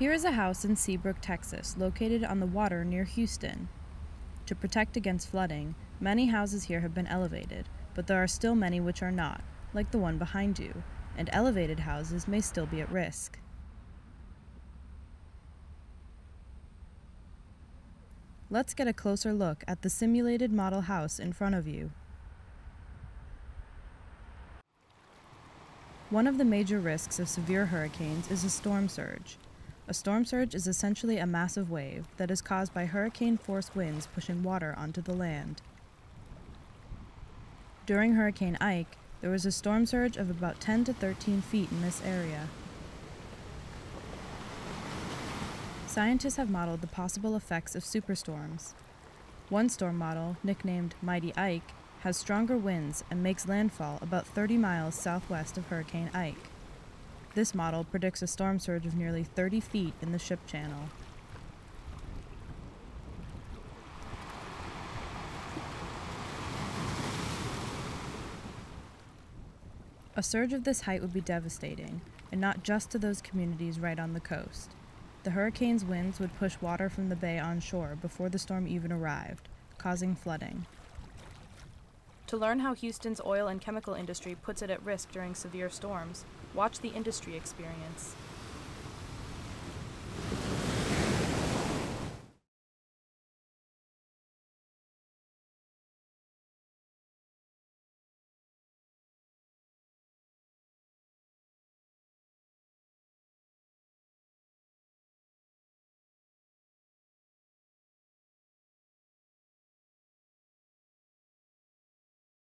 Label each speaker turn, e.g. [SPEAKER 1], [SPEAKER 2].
[SPEAKER 1] Here is a house in Seabrook, Texas, located on the water near Houston. To protect against flooding, many houses here have been elevated, but there are still many which are not, like the one behind you, and elevated houses may still be at risk. Let's get a closer look at the simulated model house in front of you. One of the major risks of severe hurricanes is a storm surge. A storm surge is essentially a massive wave that is caused by hurricane force winds pushing water onto the land. During Hurricane Ike, there was a storm surge of about 10 to 13 feet in this area. Scientists have modeled the possible effects of superstorms. One storm model, nicknamed Mighty Ike, has stronger winds and makes landfall about 30 miles southwest of Hurricane Ike. This model predicts a storm surge of nearly 30 feet in the ship channel. A surge of this height would be devastating, and not just to those communities right on the coast. The hurricane's winds would push water from the bay onshore before the storm even arrived, causing flooding. To learn how Houston's oil and chemical industry puts it at risk during severe storms, watch the industry experience.